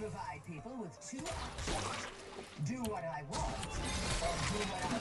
provide people with two options. Do what I want, or do what I